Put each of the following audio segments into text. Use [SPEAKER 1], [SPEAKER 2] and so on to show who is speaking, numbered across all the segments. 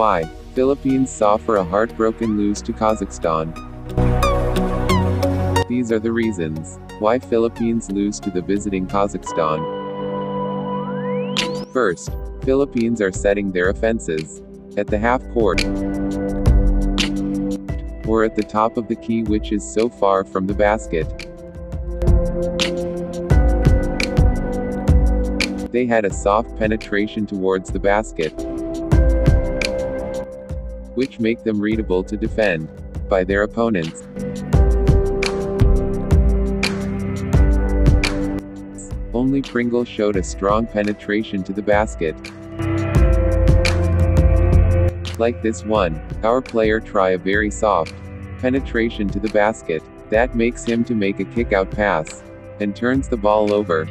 [SPEAKER 1] Why? Philippines suffer a heartbroken lose to Kazakhstan. These are the reasons why Philippines lose to the visiting Kazakhstan. First, Philippines are setting their offenses at the half court or at the top of the key which is so far from the basket. They had a soft penetration towards the basket, which make them readable to defend by their opponents. Only Pringle showed a strong penetration to the basket. Like this one, our player try a very soft penetration to the basket, that makes him to make a kick-out pass, and turns the ball over.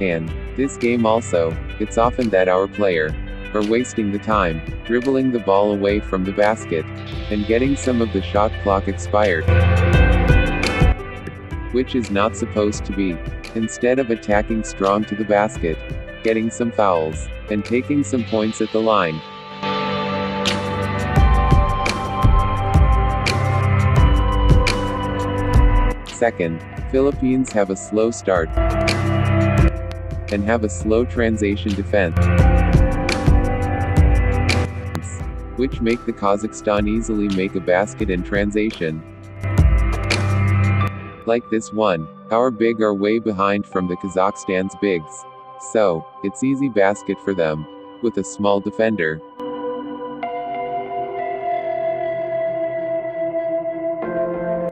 [SPEAKER 1] And, this game also, it's often that our player, are wasting the time, dribbling the ball away from the basket, and getting some of the shot clock expired. Which is not supposed to be. Instead of attacking strong to the basket, getting some fouls, and taking some points at the line. Second, Philippines have a slow start and have a slow transition defense, which make the Kazakhstan easily make a basket in transition. Like this one, our big are way behind from the Kazakhstan's bigs. So, it's easy basket for them, with a small defender.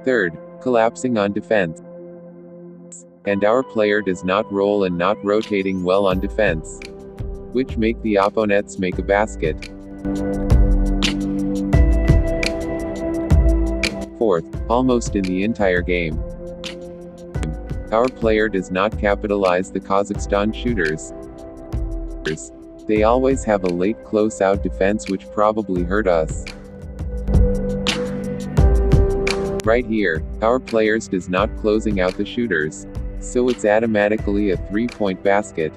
[SPEAKER 1] Third, collapsing on defense. And our player does not roll and not rotating well on defense. Which make the opponents make a basket. Fourth, almost in the entire game. Our player does not capitalize the Kazakhstan shooters. They always have a late close-out defense which probably hurt us. Right here, our players does not closing out the shooters. So it's automatically a three-point basket.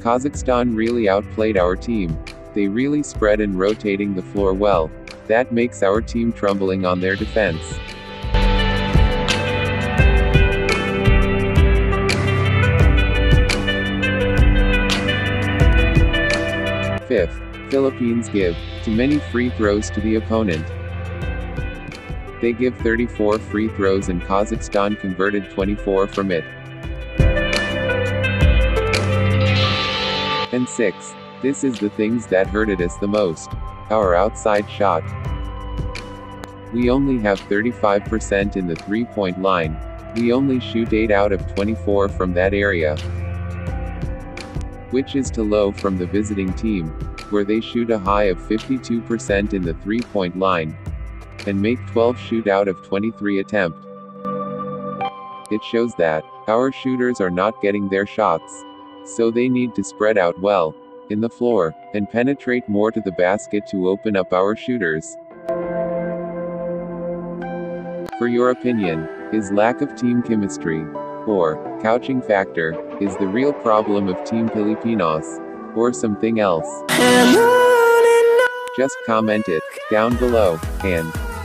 [SPEAKER 1] Kazakhstan really outplayed our team. They really spread and rotating the floor well. That makes our team trembling on their defense. Fifth, Philippines give too many free throws to the opponent. They give 34 free throws and Kazakhstan converted 24 from it. And 6. This is the things that hurted us the most. Our outside shot. We only have 35% in the three-point line. We only shoot 8 out of 24 from that area. Which is too low from the visiting team, where they shoot a high of 52% in the three-point line. And make 12 shoot out of 23 attempt. It shows that, our shooters are not getting their shots. So they need to spread out well, in the floor, and penetrate more to the basket to open up our shooters. For your opinion, is lack of team chemistry, or couching factor, is the real problem of Team Filipinos, or something else? Just comment it down below, and